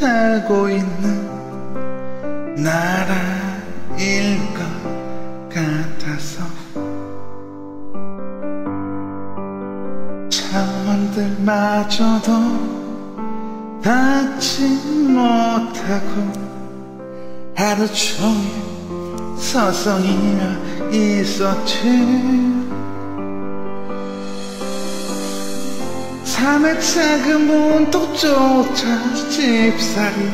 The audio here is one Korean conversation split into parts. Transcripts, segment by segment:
살고 있는 나라일 것 같아서 차원들마저도 닿지 못하고 하루 종일 서성이며 있었지 삶의 작은 문득조차 집살이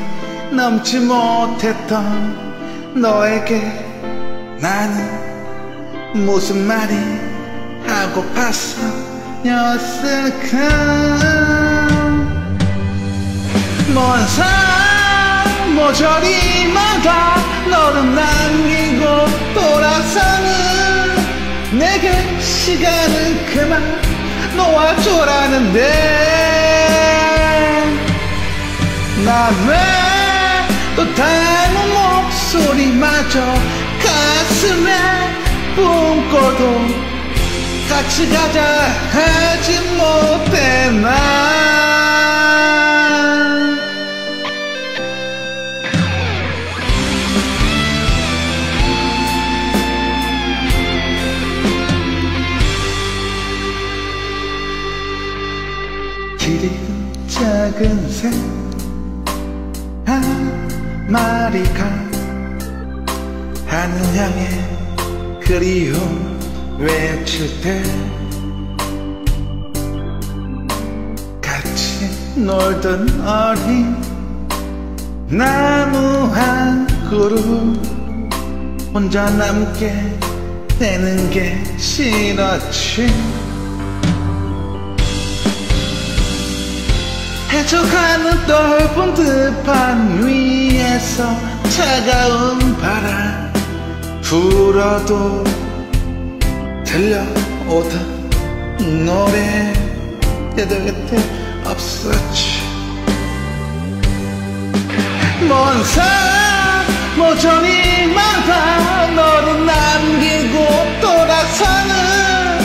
넘지 못했던 너에게 나는 무슨 말이 하고팠었을까 먼산 모조리마다 너를 남기고 돌아서는 내게 시간은 그만 놓아줘라는데 나는 또 닮은 목소리마저 가슴에 품고도 같이 가자 하지 못해 나 작은 새 한 마리가 하늘 향해 그리움 외칠 때 같이 놀던 어린 나무 한 그루 혼자 남게 되는 게 싫었지 헤쳐가는 넓은 들판 위에서 차가운 바람 불어도 들려오던 노래. 얘도 곁에 없었지. 먼산 모조리마다. 너를 남기고 돌아서는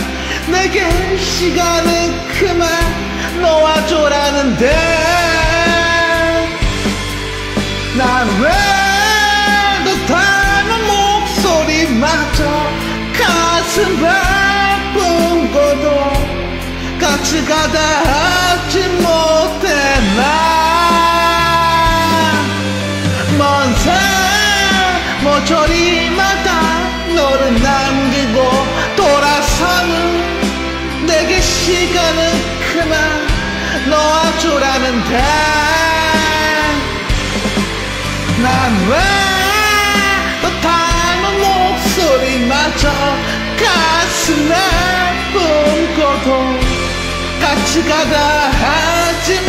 내게 시간은 그만 놓아줘라는데 난왜도 닮은 목소리마저 가슴 아픈 것도 같이 가다 하지 못해 나먼 산 모조리마다 너를 남기고 돌아서는 내게 시간은 놓아주라는데 난왜또 닮은 목소리마저 가슴에 품고도 같이 가다 하지